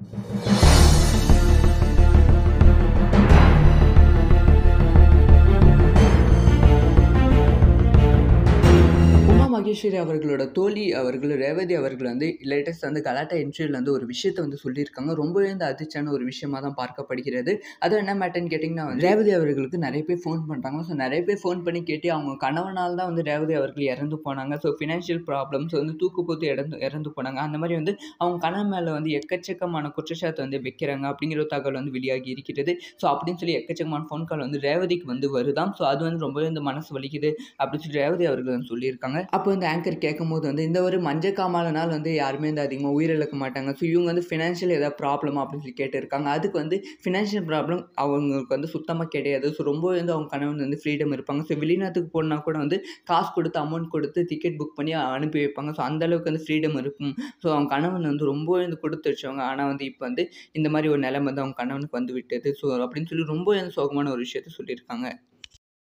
Thank you. Maheswari அவர்களோட தோழி அவர்கள் ரேவதி அவர்கள் வந்து லேட்டஸ்ட் வந்து கலாட்டா இன்டர்வியூவில் வந்து ஒரு விஷயத்தை வந்து சொல்லியிருக்காங்க. ரொம்பவே வந்து அதிர்ச்சியான ஒரு விஷயமா தான் பார்க்கப்படுகிறது. அது என்ன மேட்டர்னு கேட்டிங்கன்னா வந்து ரேவதி அவர்களுக்கு நிறைய பேர் ஃபோன் பண்ணுறாங்க ஸோ நிறைய பேர் ஃபோன் பண்ணி கேட்டு அவங்க கணவனால் தான் வந்து ரேவதி அவர்கள் இறந்து போனாங்க. ஸோ ஃபினான்ஷியல் ப்ராப்ளம்ஸ் வந்து தூக்கு போத்து இறந்து இறந்து போனாங்க. அந்த மாதிரி வந்து அவங்க கணவன் மேலே வந்து எக்கச்சக்கமான குற்றச்சாட்டு வந்து வைக்கிறாங்க அப்படிங்கிற ஒரு தகவல் வந்து வெளியாகி இருக்கிறது. ஸோ அப்படின்னு சொல்லி எக்கச்சக்கமான ஃபோன் கால் வந்து ரேவதிக்கு வந்து வருதான் ஸோ அது வந்து ரொம்பவே வந்து மனசு வலிக்குது அப்படின்னு சொல்லி ரேவதி அவர்கள் வந்து சொல்லியிருக்காங்க. அப்போ வந்து ஆங்கர் கேட்கும்போது வந்து இந்த ஒரு மஞ்சள் காமாலனால் வந்து யாருமே வந்து அதிகமாக உயிரிழக்க மாட்டாங்க. ஸோ இவங்க வந்து ஃபினான்ஷியல் ஏதாவது ப்ராப்ளமா அப்படின்னு சொல்லி கேட்டிருக்காங்க. அதுக்கு வந்து ஃபினான்ஷியல் ப்ராப்ளம் அவங்களுக்கு வந்து சுத்தமாக கிடையாது. ஸோ ரொம்ப வந்து அவங்க கணவன் வந்து ஃப்ரீடம் இருப்பாங்க. ஸோ வெளிநாட்டுக்கு போனால் கூட வந்து காசு கொடுத்து அமௌண்ட் கொடுத்து டிக்கெட் புக் பண்ணி அனுப்பி வைப்பாங்க. ஸோ அந்தளவுக்கு வந்து ஃப்ரீடம் இருக்கும். ஸோ அவங்க கணவன் வந்து ரொம்ப வந்து கொடுத்து வச்சவங்க. ஆனால் வந்து இப்போ வந்து இந்த மாதிரி ஒரு நிலைமை வந்து அவங்க கணவனுக்கு வந்து விட்டது. ஸோ அப்படின்னு சொல்லி ரொம்ப வந்து சோகமான ஒரு விஷயத்த சொல்லியிருக்காங்க.